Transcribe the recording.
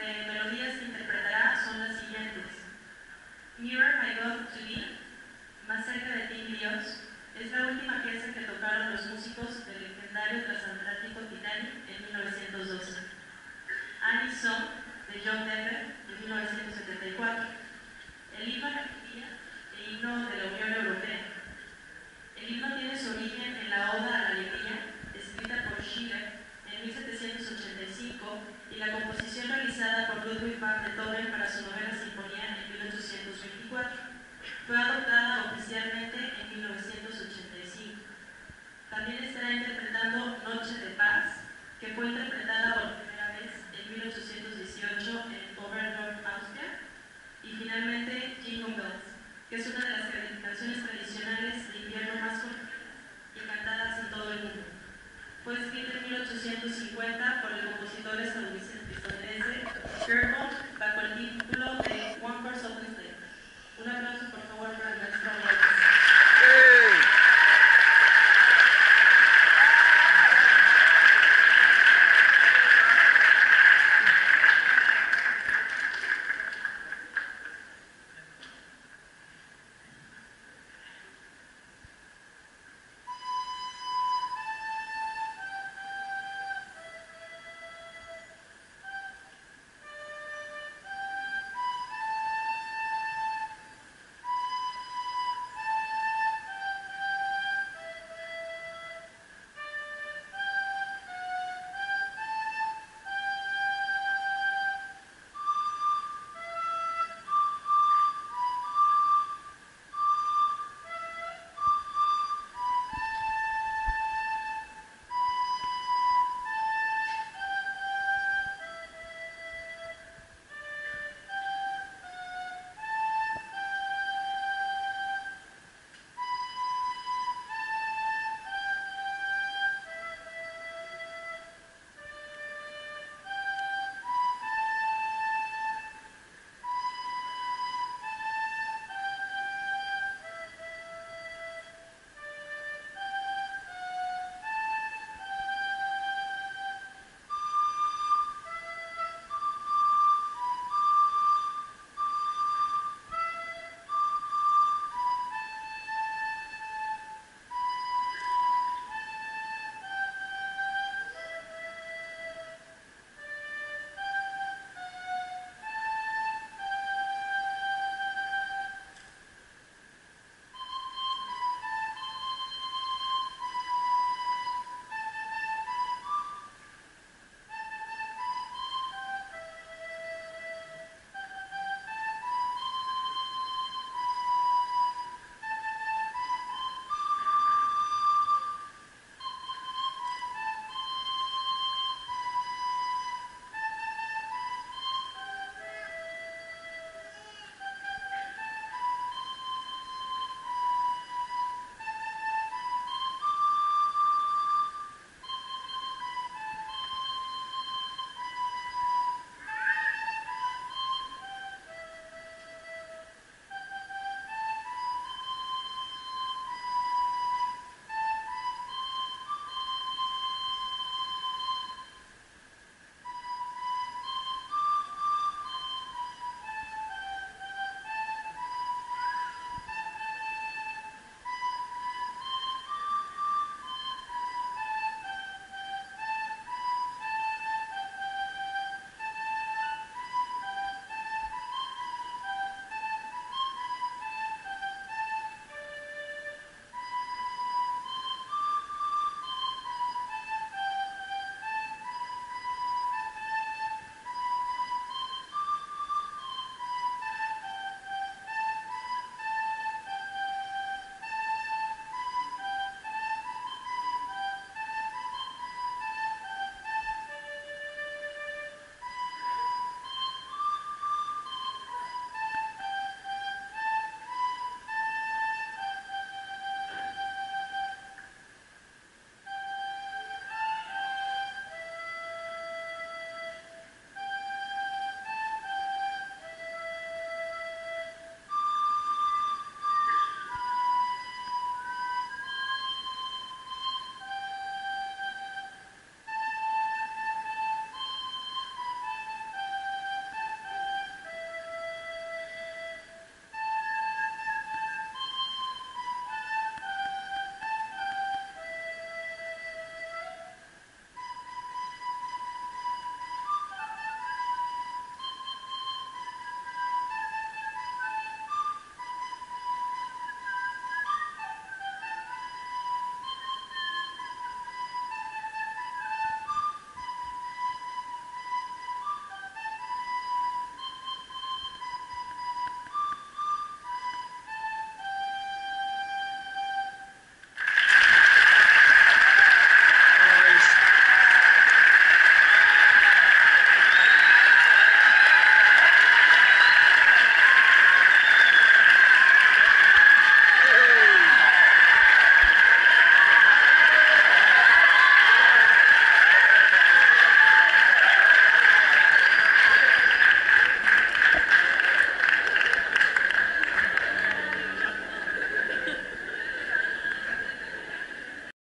de melodías que interpretará son las siguientes. Mirror My God to Thee, Más cerca de ti, Dios, es la última pieza que tocaron los músicos del legendario transatlántico Titanic en 1912. Annie Song, de John Denver, en 1974. El e himno de la Unión Europea. que es una de las canciones tradicionales de invierno más y cantadas en todo el mundo. Fue escrita en 1850 por el compositor estadounidense Gerald